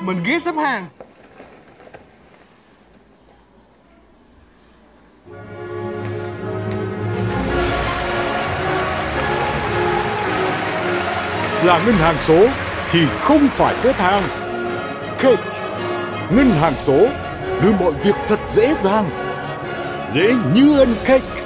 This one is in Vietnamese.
Mình ghé xếp hàng Là ngân hàng số thì không phải xếp hàng. Cake, ngân hàng số đưa mọi việc thật dễ dàng. Dễ như ăn cake.